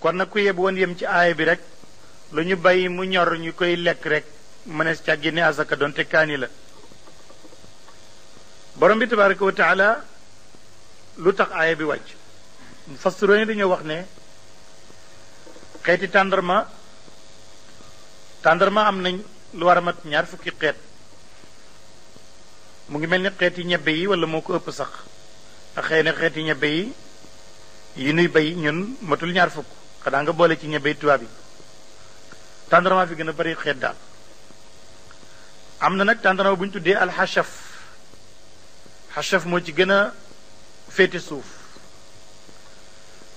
kon nag ku yeb woon yem ci aaya bi rek lu ñu bàyyi mu ñor ñu koy lekk rek mënees ca génne asaka donte kaani la borom bi tabaraka wa taala lu tax aaya bi wàcc fasturooni dañoo wax ne xeeti tàndarma tàndarma am nañ lu war a mat ñaar fukki xeet mu ngi mel ni xeeti ñebbe yi wala moo ko ëpp sax xëy na xeeti ñebbe yi yi nuy bay ñun matul ñaar fukk xanaa nga boole ci ñebey tubaab yi tàndarma fi gën a bari xeet daal am na nag tàndarma bu ñu tuddee alxachaf xachaf moo ci gën a féete suuf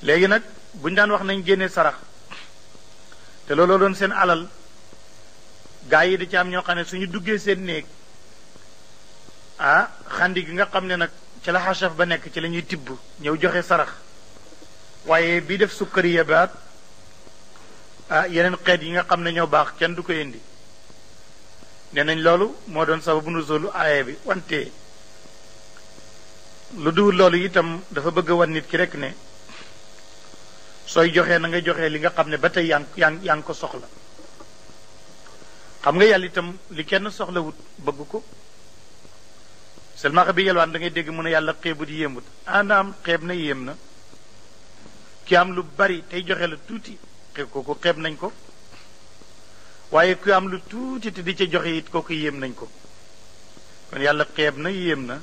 léegi nag bu ñu daan wax nañ génne sarax te looloo doon seen alal gaa yi di ci am ñoo xam ne suñu duggee seen néeg ah xandi gi nga xam ne nag ci la xasaf ba nekk ci la ñuy tibb ñëw joxe sarax waaye bi def sukkari yabaat ah yeneen xeet yi nga xam ne ñoo baax kenn du ko indi nee nañ loolu moo doon sababu nuzulu aaya bi wante lu duwul loolu itam dafa bëgg a wan nit ki rek ne sooy joxee na nga joxee li nga xam ne ba tey yaa yaa yaa ngi ko soxla xam nga yàlla itam li kenn soxlawut bëgg ko silmaxa bi yelwaan da ngay dégg mu ne yàlla xeebut yéemut anaam xeeb na yéem na ki am lu bari tey joxe la tuuti xeeb kooku xeeb nañ ko waaye ku am lu tuuti te di ca joxe it kooku yéem nañ ko kon yàlla xeeb na yéem na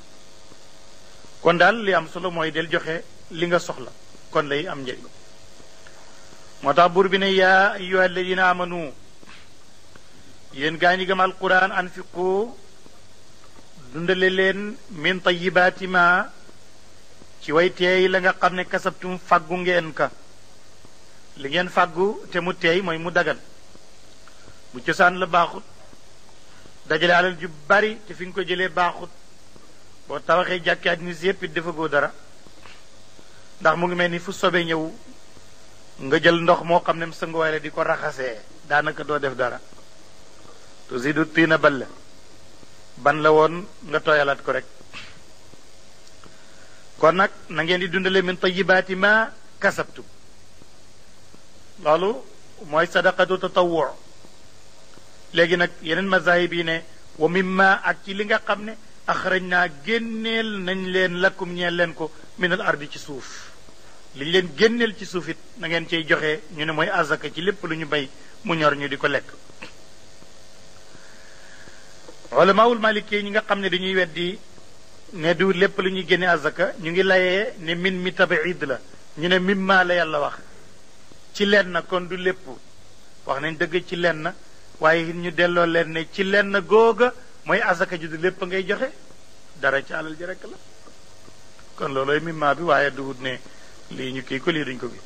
kon daal li am solo mooy del joxe li nga soxla kon lay am njëriñ moo tax buur bi ne yaa ayyuha alladina amanu yéen gaa ñi gëm alquran anfiqu dundale leen min tayibaati ma ci way teey la nga xam ne kasabtum fàggu ngeen ka li ngeen fàggu te mu teey mooy mu dagan bu cosaan la baaxut dajale alal ju bari te fi nga ko jëlee baaxut boo tabaxee jàkki àddina si yépp it defagoo dara ndax mu ngi mel ni fu sobe ñëw nga jël ndox moo xam ne mu sanguwaay la di ko raxasee daanaka doo def dara tusidu tiina bal la ban la woon nga tooyalaat ko rek kon nag na ngeen di dundale min tayibaati ma kasabtu loolu mooy sadaqatu tatawwu léegi nag yeneen mazahib yi ne wa mimma ak ci li nga xam ne axrañ naa génneel nañ leen lakkum ñeel leen ko minal ardi ci suuf liñ leen génneel ci suuf it na ngeen cey joxe ñu ne mooy azaka ci lépp lu ñu bay mu ñor ñu di ko lekk ulamaawul maliki ñi nga xam ne dañuy weddi ne du lépp lu ñuy génne azaka ñu ngi layee ne min mi tabiid la ñu ne mim maa la yàlla wax ci leen na kon du lépp wax nañ dëgg ci leen na waaye ñu delloo leen ne ci leen na googa mooy azaka ji du lépp ngay joxe dara ci alal ji rekk la kon loolooy mimma bi waaye duwut ne lii ñu kii ko lii duñ ko gi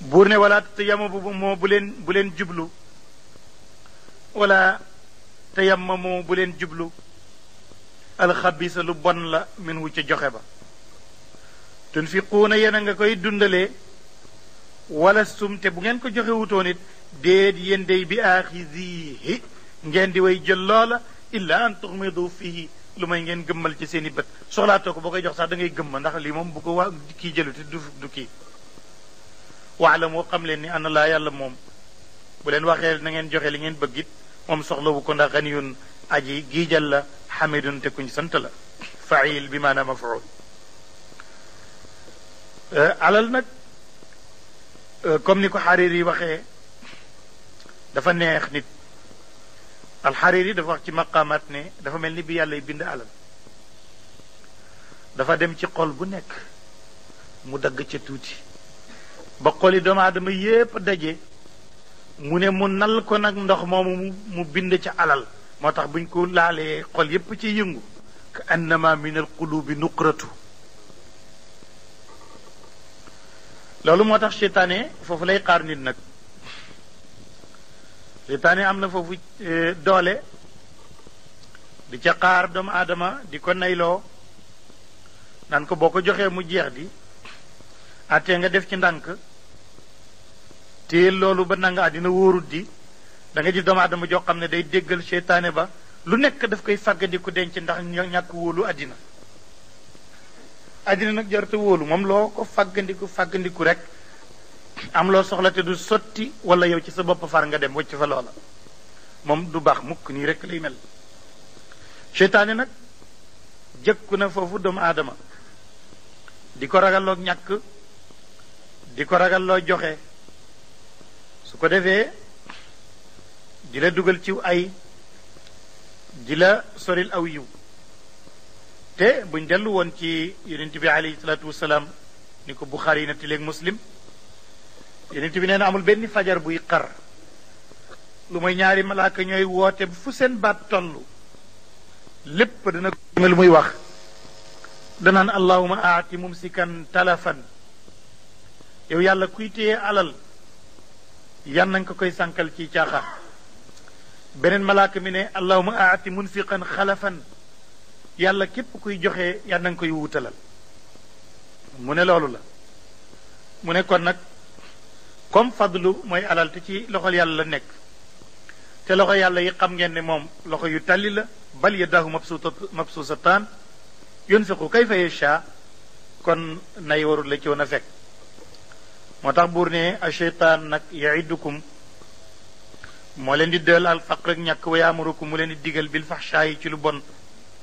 buur ne wala te yamu bu moo bu leen bu leen jublu wala te yamma moo bu leen jublu alxabisa lu bon la min wu ca joxe ba tunfiquuna yéen a nga koy dundalee wala sum te bu ngeen ko joxe wutoon it déet yéen day bi aaxisihi ngeen di way jël loola illa an tuxmidu fii lu may ngeen gëmmal ci seen i bët soxlaatoo ko boo koy jox sax da ngay gëmma ndax lii moom bu ko waa kii jëluti du du kii waalamu xam leen ni ana laa yàlla moom bu leen waxee na ngeen joxe li ngeen bëgg it moom soxlawu ko ndax ganiyun aji giijal la xamidun te kuñ sant la fail bi maanaam mafuul eh, alal nag eh, comme ni ko xarir yi waxee dafa neex nit alxariri dafa wax ci maqaamaat ne dafa mel ni bi yàlla bind alal dafa dem ci xol bu nekk mu dagg ca tuuti ba xoli doomu aadama yépp daje mu ne mu nal ko nag ndox moomu mu bind ca alal moo tax buñ ko laalee xol yépp ci yëngu ka annama min al qulubi nuqratu loolu moo tax seytaane foofu lay xaar nit nag seytaane am na foofu eh, doole di ca xaar doomu aadama di ko nayloo naan ko boo ko joxee mu jeex di attee nga def ci ndànk téel loolu ba nanga àddina wóorut di da nga gis doomu aadama joo xam ne day déggal seytaane ba lu nekk daf koy fàggandiku denc ndax ñàkk wóolu àddina àddina nag jarta wóolu moom loo ko fàggandiku fàggandiku rek am loo soxla te du sotti wala yow ci sa bopp far nga dem wacc fa loola moom du baax mukk nii rek lay mel seytaane nag jëkku na foofu doomu aadama di ko ragalloo ñàkk di ko ragalloo joxe su ko defee di la dugal ciw ay di la soril aw yiw te buñ dellu woon ci yonent bi alayhi salaatu wasalaam ni ko Buxaari na tileeg muslim yonent bi nee na amul benn fajar buy xar lu mooy ñaari malaaka ñooy woote fu seen baat toll lépp dana ko lu muy wax danaan allahuma aati mumsikan talafan yow yàlla kuy téye alal yan nañ ko koy sànkal ci caaxaan beneen malaaka mi ne allahuma aati munfiqan xalafan yàlla képp kuy joxe yan nañ koy wuutalal mu ne loolu la mu ne kon nag comme fadlu mooy alal te ci loxol yàlla la nekk te loxo yàlla yi xam ngeen ne moom loxo yu tàlli la bal yadaahu mabsuuta mabsuusataan yunfiqu kayfa yashaa kon nay warul la ci woon a fekk moo tax buur ne a cheytaan nag yaidukum moo leen di dël al faqr ak ñàkk wa yaamurukum mu leen di digal bil faxshaa yi ci lu bon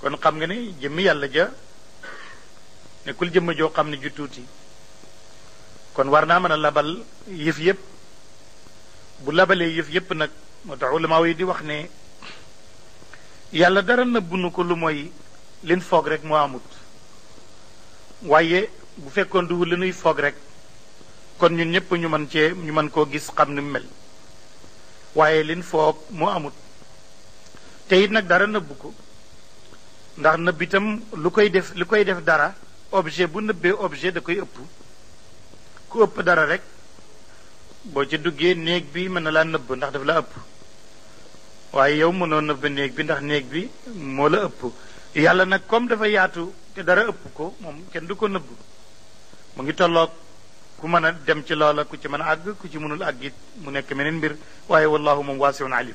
kon xam nga ne jëmmi yàlla ja nekkul jëmm joo xam ne ju tuuti kon war naa mën a labal yëf yëpp bu labalee yëf yëpp nag moo tax ulamaaw yi di wax ne yàlla dara nëbbunu ko lu mooy lin foog rek moo amut waaye bu fekkoon du li nuy foog rek kon ñun ñëpp ñu mën cee ñu mën koo gis xam ni mu mel waaye lin foog moo amut te it nag dara nëbbu ko ndax nëbb itam lu koy def lu koy def dara objet bu nëbbee objet da koy ëpp ku ëpp dara rek boo ci duggee néeg bi mën na laa nëbb ndax daf la ëpp waaye yow mënoo nëbb néeg bi ndax néeg bi moo la ëpp yàlla nag comme dafa yaatu te dara ëpp ko moom kenn du ko nëbb mu ngi tolloog ku mën a dem ci loola ku ci mën a àgg ku ci mënul àgg it mu nekk meneen mbir waaye wallahu moom waasiun alim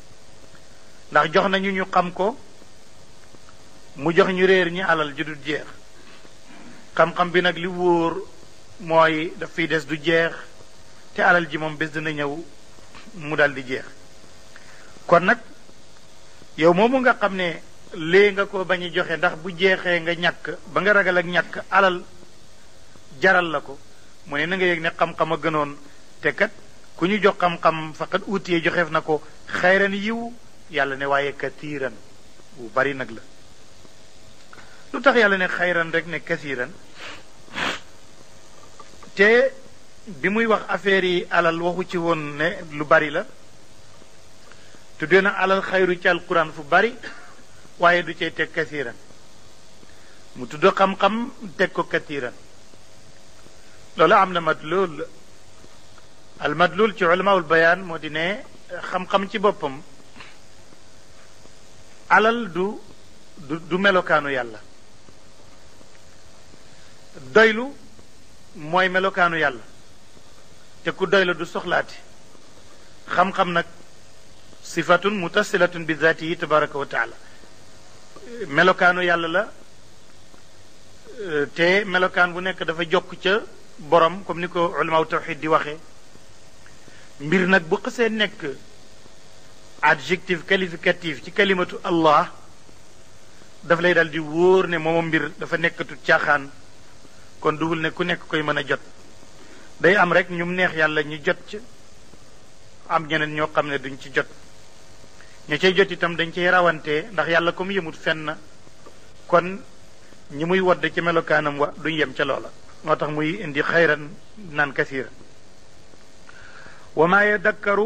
ndax jox nañu ñu xam ko mu jox ñu réer ñi alal ji du jeex xam-xam bi nag li wóor mooy daf fiy des du jeex te alal ji moom bés dina ñëw mu dal di jeex kon nag yow moomu nga xam ne lée nga ko bañ a joxe ndax bu jeexee nga ñàkk ba nga ragal ak ñàkk alal jaral la ko mu ne na nga yëg ne xam-xam a gënoon te kat ku ñu jox xam-xam faqat uutiyee joxeef na ko xayran yiw yàlla ne waaye katiiran bu bari nag la lu tax yàlla ne xayran rek ne kasiiran te bi muy wax affaire yi alal waxu ci woon ne lu bari la tuddee na alal xayru ci alquran fu bari waaye du cay teg kasiiran mu tudd xam-xam teg ko katiiran loolu am na madlul al madlul ci ulamaul bayaan moo di ne xam-xam ci boppam alal du du du melokaanu yàlla doylu mooy melokaanu yàlla te ku doylu du soxlaati xam-xam nag sifatun mutasilatun bi zaati yi tabaraka wa taala melokaanu yàlla la te melokaan bu nekk dafa jokk ca borom comme ni ko ulamaaw tawxid di waxee mbir nag bu xësee nekk adjectif qualificatif ci kalimatu allah daf lay dal di wóor ne moom mbir dafa nekkatu caaxaan kon duwul ne ku nekk koy mën a jot day am rek ñum neex yàlla ñu jot ci am ñeneen ñoo xam ne duñ ci jot ña cay jot itam dañ cay rawante ndax yàlla comme yëmut fenn kon ñi muy wadd ci melokaanam wa duñ yem ca loola moo tax muy indi xayran naan kasiira wa maa yadakkaru